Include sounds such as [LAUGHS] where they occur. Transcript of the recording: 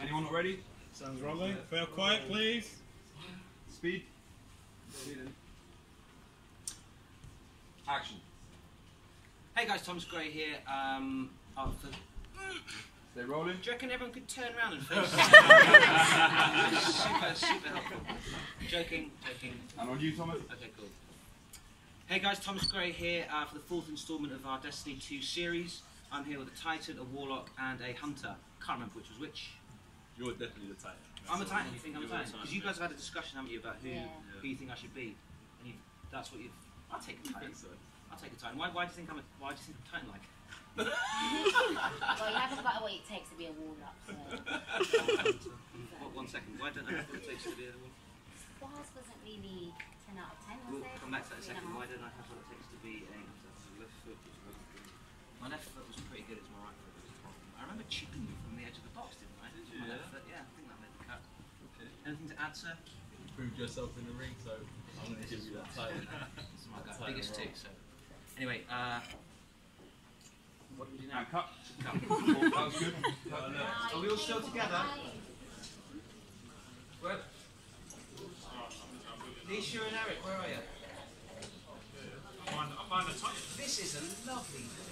Anyone not ready? Sounds rolling. Feel quiet, please. Speed. Action. Hey guys, Thomas Gray here. Um, for, Stay rolling. do you reckon everyone could turn around and face? [LAUGHS] super, super helpful. Joking, joking. And on you, Thomas. Okay, cool. Hey guys, Thomas Gray here uh, for the fourth instalment of our Destiny 2 series. I'm here with a Titan, a Warlock, and a Hunter. Can't remember which was which. You're definitely the Titan. I'm a Titan. You think I'm a Titan? Titan, Because you yeah. guys have had a discussion, haven't you, about who, Yeah. who you think I should be, and you, that's what you've. I'll take a I Titan. so. I'll take a Titan. Why, why do you think I'm a? Why do you think I'm Titan like? Well, you haven't got what it takes to be a warlock, so. [LAUGHS] What, one second. Why don't I have what it takes to be a Warlock? Wars wasn't really 10 out of 10, was We'll it? come back to that in a second. Why don't I have what it takes to be a Left foot was really good. My left foot was pretty good. It's my right foot that was the problem. I remember chipping you from the edge of the box, didn't I? Did My you, left yeah? foot. Yeah, I think that made the cut. Okay. Anything to add, sir? You proved yourself in the ring, so I'm going to give you that [LAUGHS] title. This is my guy. Biggest roll. two. So, anyway, uh, what do we do now? Cut. Cut. [LAUGHS] that was good. Are we all still together? Where? Nisha and Eric, where are you? I find, I find the time. This is a lovely village.